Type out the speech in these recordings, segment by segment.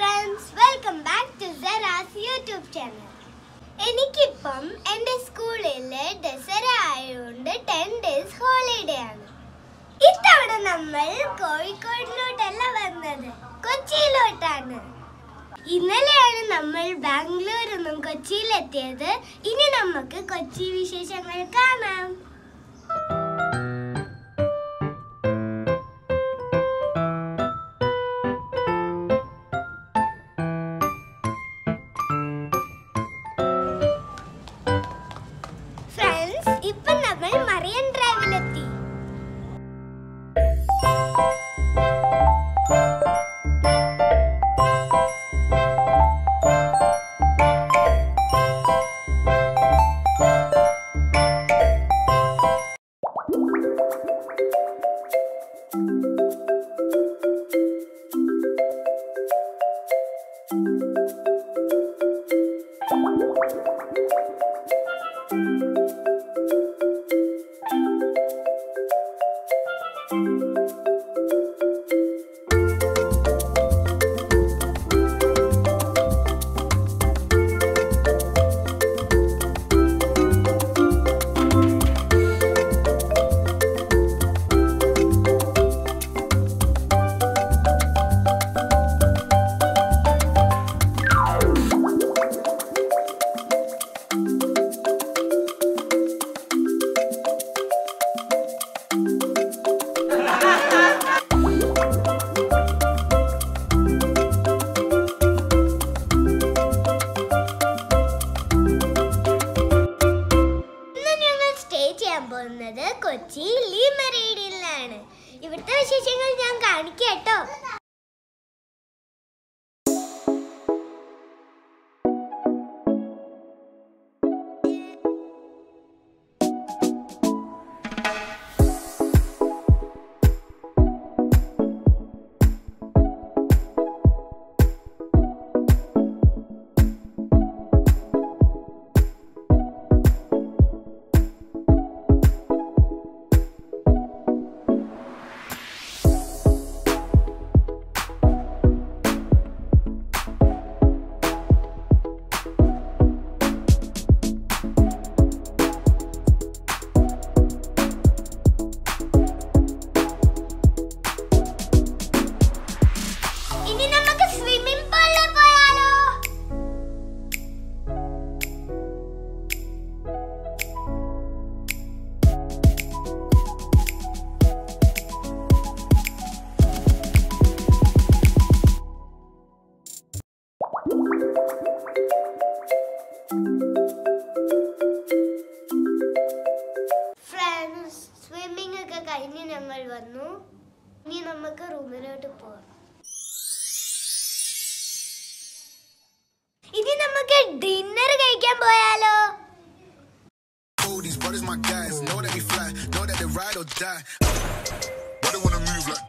Friends welcome back to സെറാസ് YouTube channel എനിക്കിപ്പം എന്റെ സ്കൂളിൽ ദസറ ആയതുകൊണ്ട് ടെൻ ഡേയ്സ് ഹോളിഡേ ആണ്. ഇത്തവണ നമ്മൾ കോഴിക്കോടിലോട്ടല്ല വന്നത് കൊച്ചിയിലോട്ടാണ്. ഇന്നലെയാണ് നമ്മൾ ബാംഗ്ലൂരിൽ നിന്നും കൊച്ചിയിലെത്തിയത്. ഇനി നമുക്ക് കൊച്ചി വിശേഷങ്ങൾ കാണാം. സ്റ്റേ പോകുന്നത് കൊച്ചി ലീ മെറീഡിയനിലാണ് ഇവിടുത്തെ വിശേഷങ്ങൾ ഞാൻ കാണിക്കാം കേട്ടോ. കഴിഞ്ഞ് ഞങ്ങൾ വന്നു ഇനി നമുക്ക് റൂമിലോട്ട് പോവാം ഇനി നമുക്ക് ഡിന്നർ കഴിക്കാൻ പോയാലോ Oh, these brothers my guys. Know that we fly, know that they ride or die. Why they wanna move like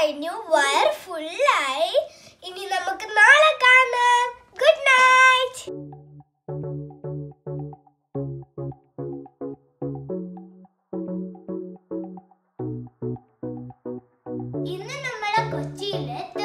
കഴിഞ്ഞു. വയർ ഫുള്ളായി ഇനി നമുക്ക് നാളെ കാണാം. ഗുഡ് നൈറ്റ് കൊച്ചിയിലെ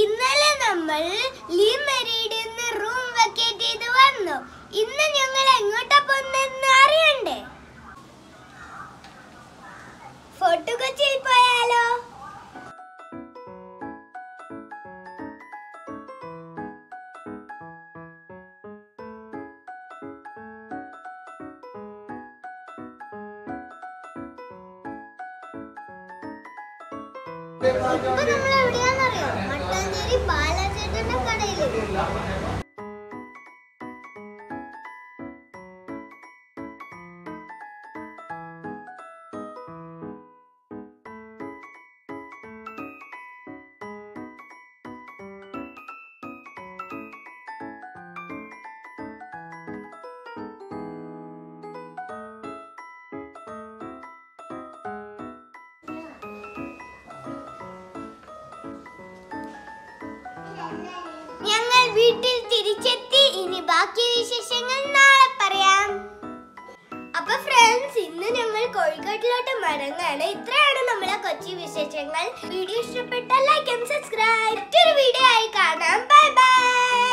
ഇന്നലെ നമ്മൾ ലീ മെരീഡിൽ റൂം വെക്കേറ്റ് ചെയ്ത് വന്നു. ഇന്ന് ഇപ്പൊ നമ്മൾ എവിടെയാണെന്നറിയോ മട്ടാഞ്ചേരി ബാലാചേട്ടന്റെ കടയിൽ. വീട്ടിൽ തിരിച്ചെത്തി. ഇനി ബാക്കി വിശേഷങ്ങൾ നാളെ പറയാം. അപ്പൊ ഫ്രണ്ട്സ് ഇന്ന് ഞങ്ങൾ കോഴിക്കോട്ടിലോട്ട് മടങ്ങാണ്. ഇത്രയാണ് നമ്മളെ കൊച്ചി വിശേഷങ്ങൾ. വീഡിയോ ഇഷ്ടപ്പെട്ട ലൈക്ക് ആൻഡ് സബ്സ്ക്രൈബ് മറ്റൊരു വീഡിയോ ആയി കാണാം. Bye bye